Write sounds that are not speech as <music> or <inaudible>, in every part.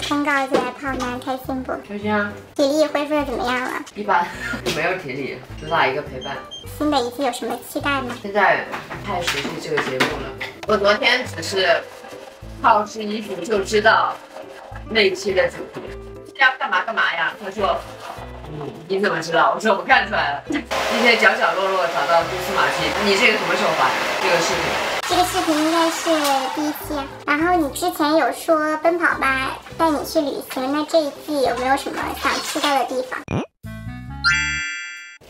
身高子来泡男，开心不？开心啊！体力恢复的怎么样了？一般，<laughs> 没有体力，主打一个陪伴。新的一季有什么期待吗？现在太熟悉这个节目了，我昨天只是靠试衣服就知道那一期的主题是要干嘛干嘛呀。他说，嗯，你怎么知道？我说我看出来了，今天角角落落找到蛛丝马迹。你这个什么时候发的？这个视频？这个视频应该是第一期啊。然后你之前有说奔跑吧带你去旅行，那这一季有没有什么想去到的地方？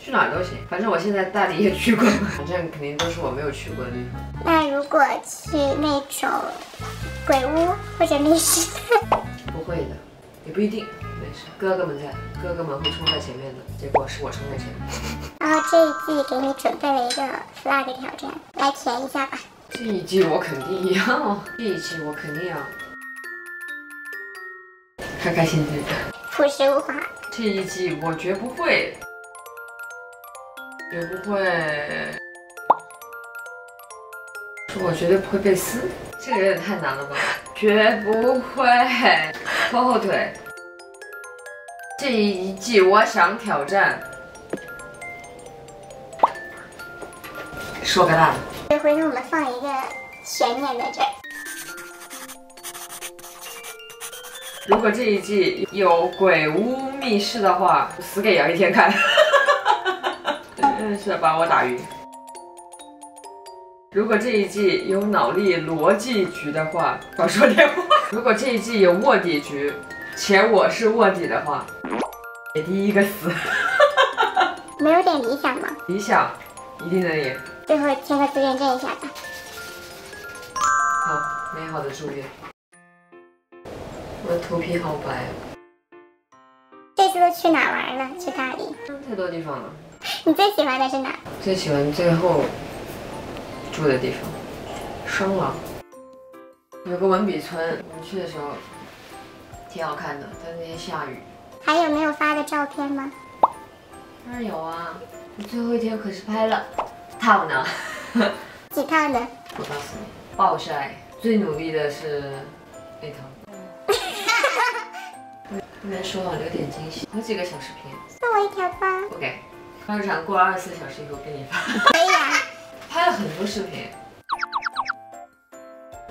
去哪儿都行，反正我现在大理也去过，反正肯定都是我没有去过的地方。那如果去那种鬼屋或者密室？不会的，也不一定。哥哥们在，哥哥们会冲在前面的。结果是我冲在前面。然 <laughs> 后这一季给你准备了一个 flag 挑战，来填一下吧。这一季我肯定要，这一季我肯定要开开心心的。朴实无华。这一季我绝不会。绝不会，说我绝对不会被撕，这个有点太难了吧？绝不会拖后腿。这一季我想挑战，说个大的。这回头我们放一个悬念在这儿。如果这一季有鬼屋密室的话，死给杨一天看。真是把我打晕。如果这一季有脑力逻辑局的话，少说点话。如果这一季有卧底局，且我是卧底的话，也第一个死。<laughs> 没有点理想吗？理想一定能赢。最后签个自愿证一下吧。好，美好的祝愿。我的头皮好白。这次都去哪玩了？去大理。太多地方了。你最喜欢的是哪？最喜欢最后住的地方，双廊。有个文笔村，我们去的时候挺好看的，但那天下雨。还有没有发的照片吗？当然有啊，我最后一天可是拍了套呢。几套呢？我告诉你，暴晒。最努力的是那套。不能说啊，留点惊喜。好几个小视频。送我一条吧。不给。商场过二十四小时以后给你发。可以啊，拍了很多视频。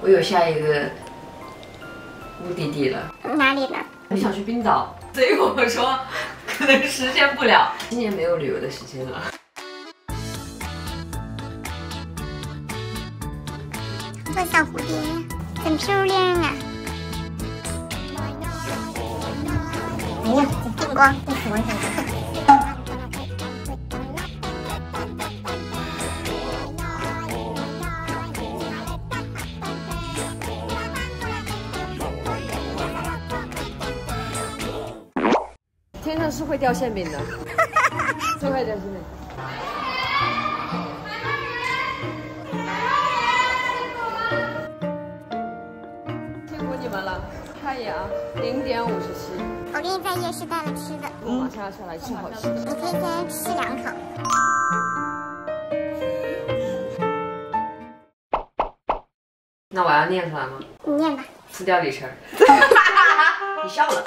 我有下一个目的地了。哪里呢？我想去冰岛，<laughs> 所以我说 <laughs> 可能实现不了。今年没有旅游的时间了。做小蝴蝶，很漂亮啊！哎呀，这光，这什么上是会掉馅饼的，是会掉馅饼。辛苦你们了，看一眼啊，零点五十七。我给你在夜市带了吃的，我马上要下来吃好吃的。你可以先吃两口。那我要念出来吗？你念吧。撕掉李晨。<laughs> 你笑了。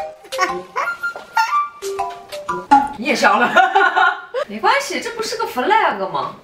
你也笑了，<laughs> 没关系，这不是个 flag 吗？